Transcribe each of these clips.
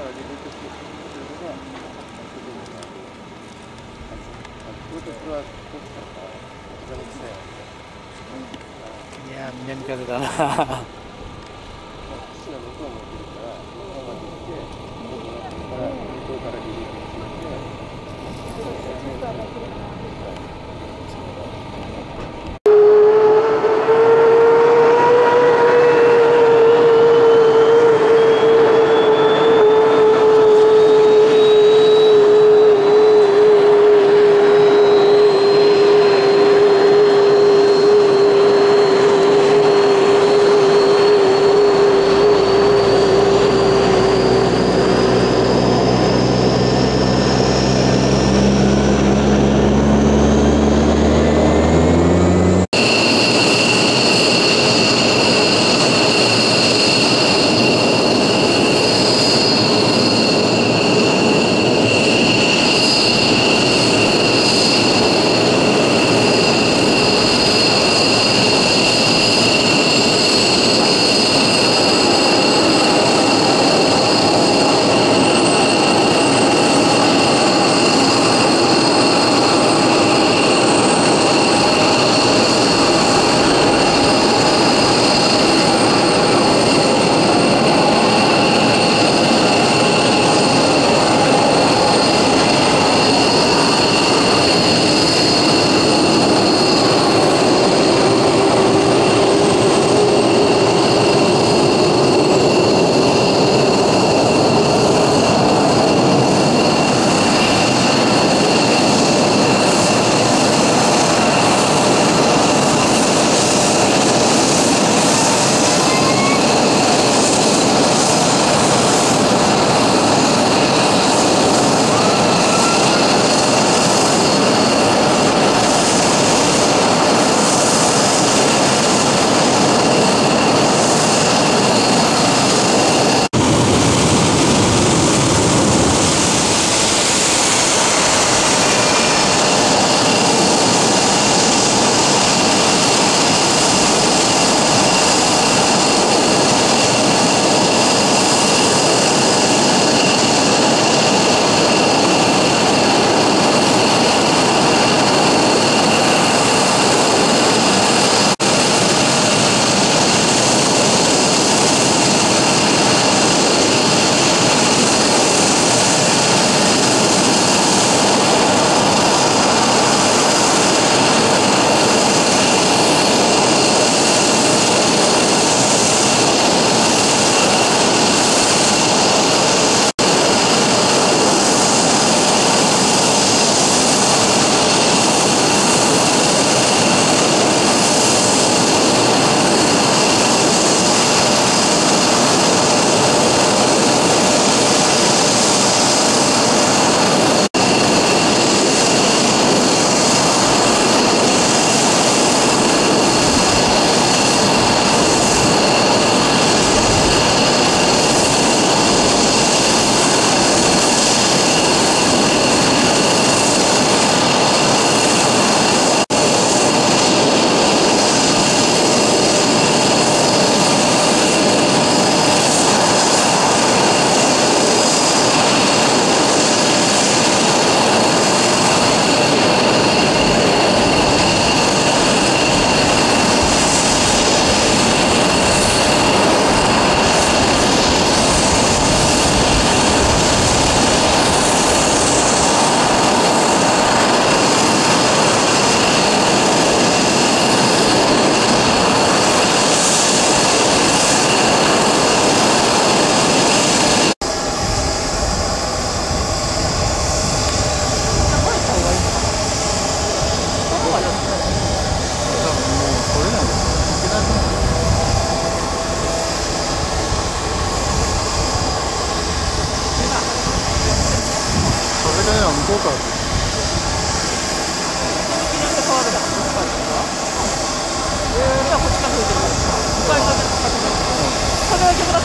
から離陸してくるのが、これとこれはどっからか、風の来たよ。いや南風だな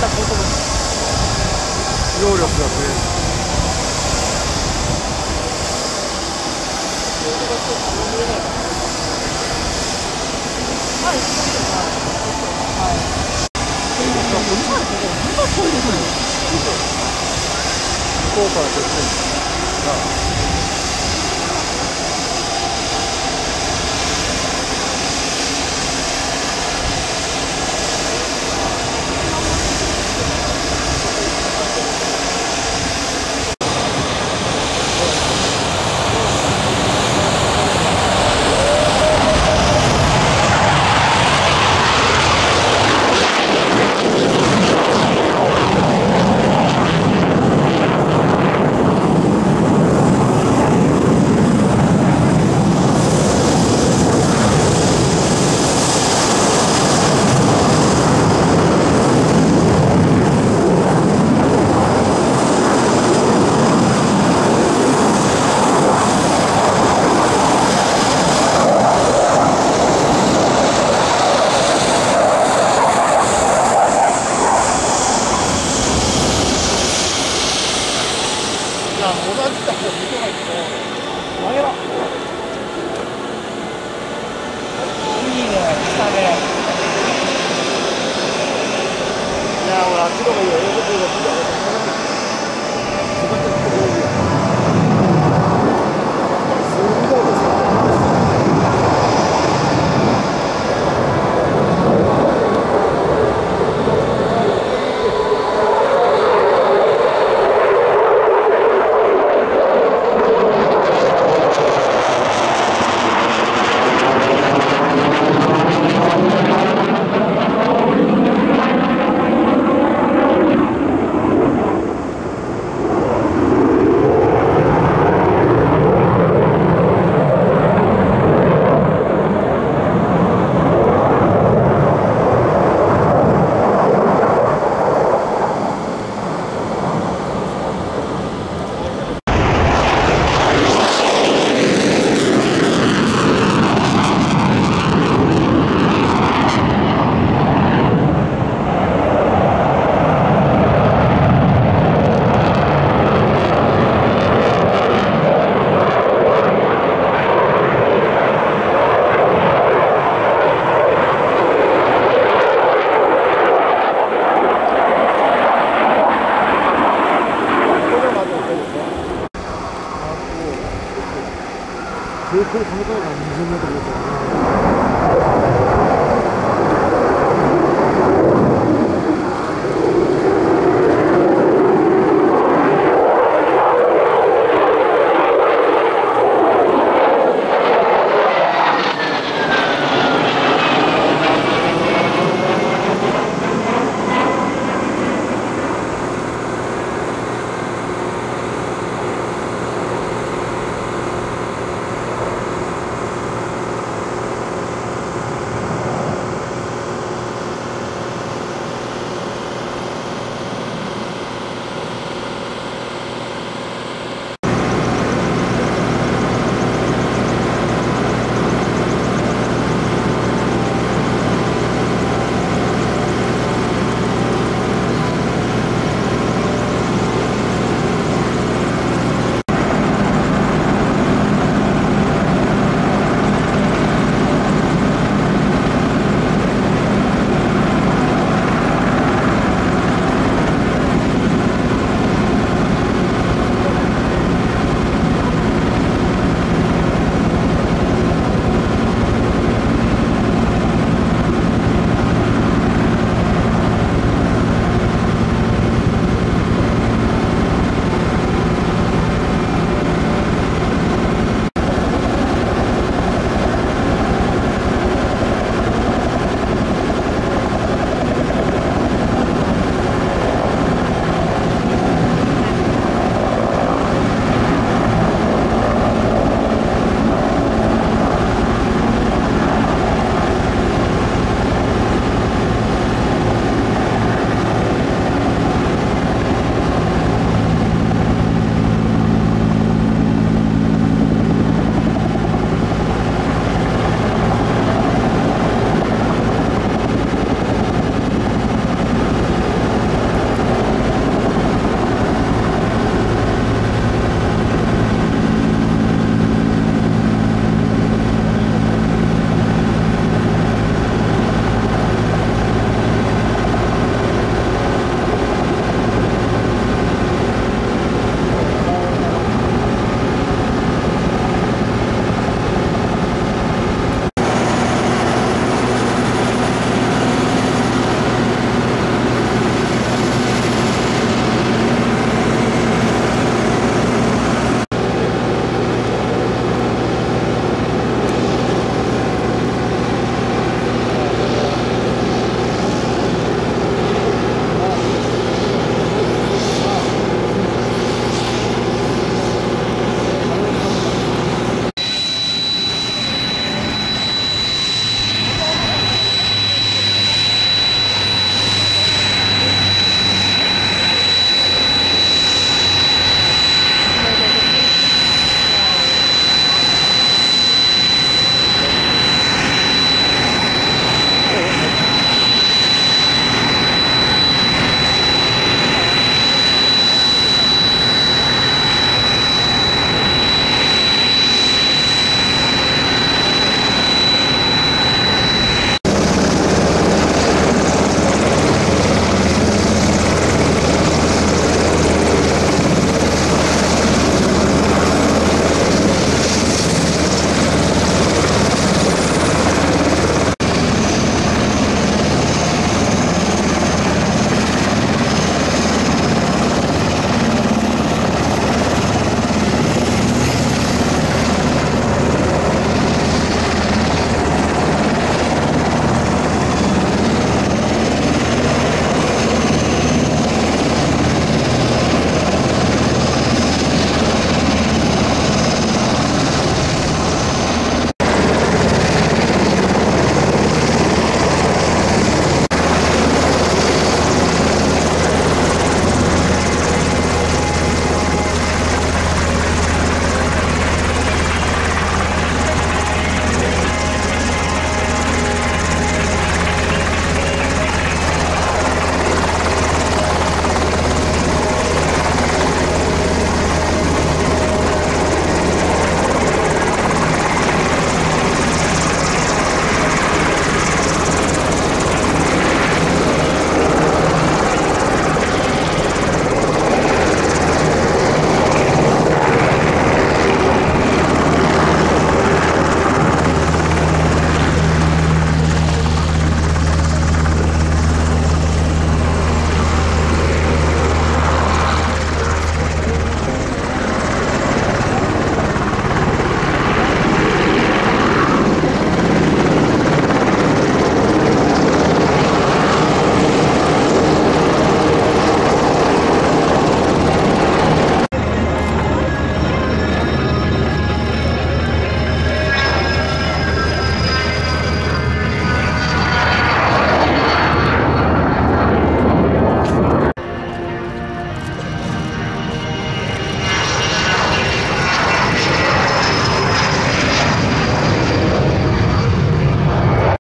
たことの揚力が増える。効果が出てる。から。空港寒から20メートルですよね。